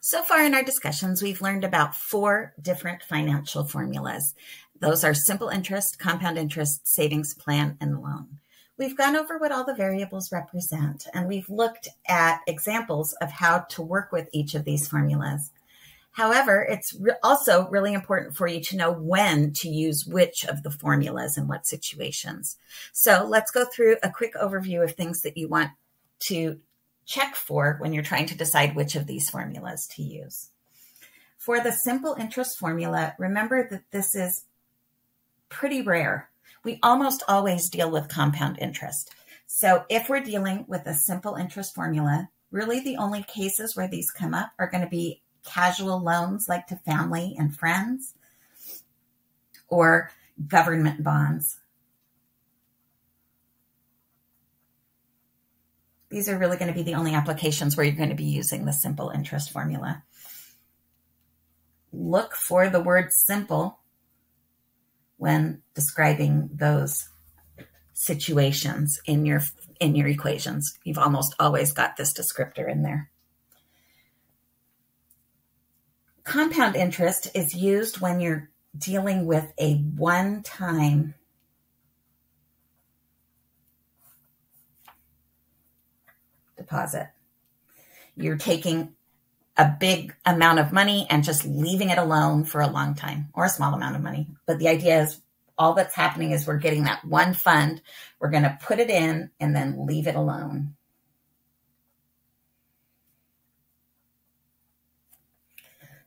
So far in our discussions, we've learned about four different financial formulas. Those are simple interest, compound interest, savings plan, and loan. We've gone over what all the variables represent, and we've looked at examples of how to work with each of these formulas. However, it's re- also really important for you to know when to use which of the formulas in what situations. So let's go through a quick overview of things that you want to check for when you're trying to decide which of these formulas to use. For the simple interest formula, remember that this is pretty rare we almost always deal with compound interest. So if we're dealing with a simple interest formula, really the only cases where these come up are going to be casual loans like to family and friends or government bonds. These are really going to be the only applications where you're going to be using the simple interest formula. Look for the word simple when describing those situations in your in your equations. You've almost always got this descriptor in there. Compound interest is used when you're dealing with a one-time deposit. You're taking a big amount of money and just leaving it alone for a long time or a small amount of money. But the idea is all that's happening is we're getting that one fund, we're going to put it in and then leave it alone.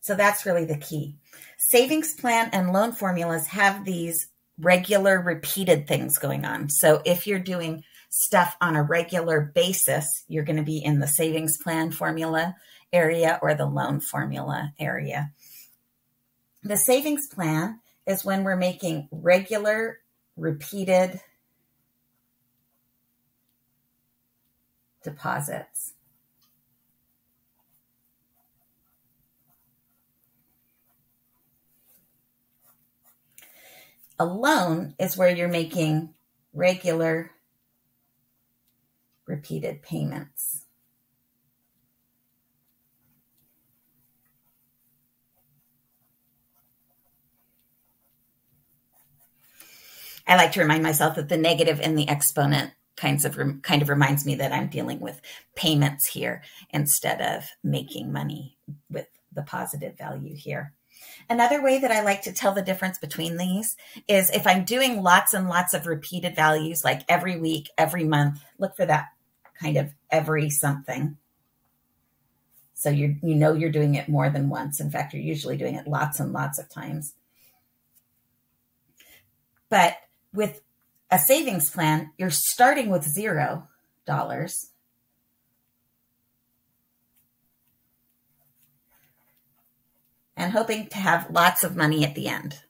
So that's really the key. Savings plan and loan formulas have these regular repeated things going on. So if you're doing stuff on a regular basis, you're going to be in the savings plan formula area or the loan formula area. The savings plan is when we're making regular, repeated deposits. A loan is where you're making regular, repeated payments. I like to remind myself that the negative and the exponent kinds of kind of reminds me that I'm dealing with payments here instead of making money with the positive value here. Another way that I like to tell the difference between these is if I'm doing lots and lots of repeated values, like every week, every month, look for that kind of every something. So you you know you're doing it more than once. In fact, you're usually doing it lots and lots of times. But with a savings plan, you're starting with zero dollars. And hoping to have lots of money at the end.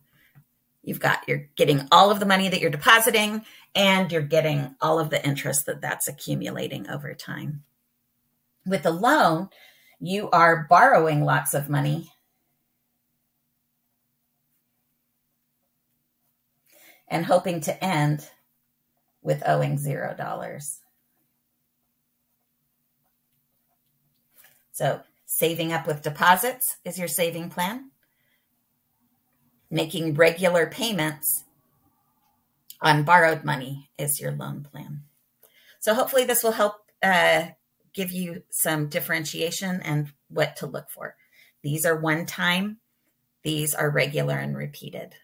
You've got, you're getting all of the money that you're depositing and you're getting all of the interest that that's accumulating over time. With a loan, you are borrowing lots of money and hoping to end with owing zero dollars. So, saving up with deposits is your saving plan. Making regular payments on borrowed money is your loan plan. So, hopefully, this will help uh, give you some differentiation and what to look for. These are one time, these are regular and repeated.